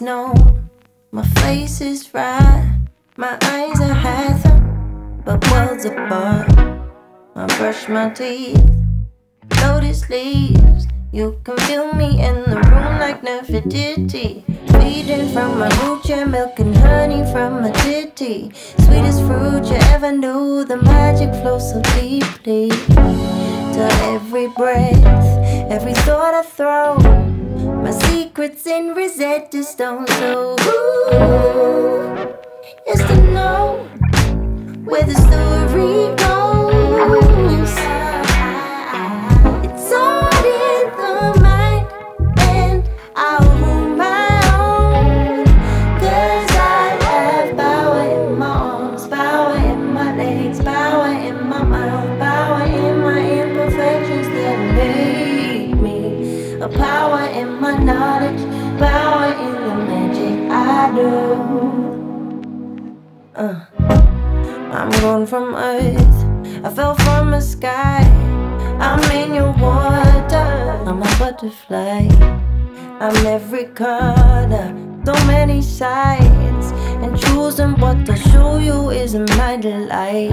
known. My face is right, my eyes are half, but worlds apart. I brush my teeth, lotus leaves. You can feel me in the room like Nefertiti. Feeding from my yeah, milk and honey from my titty. Sweetest fruit you ever knew, the magic flows so deeply. To every breath, every thought I throw, secrets in Rosetta Stone. So, ooh, is to know where the story goes. It's all in the mind, and I'll rule my own. 'Cause I have power in my arms, power in my legs, power in my mouth, power in my imperfections that make me. A power Uh. I'm gone from earth. I fell from the sky. I'm in your water. I'm a butterfly. I'm every color, so many sides. And choosing what to show you is my delight.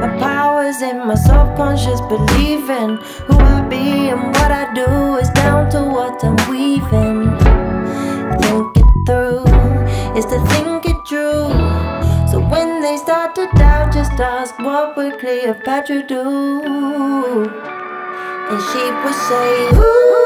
My powers in my subconscious believing who I be and what I do is down to what I'm weaving. Ask what would Cleopatra do? And she would say, Ooh,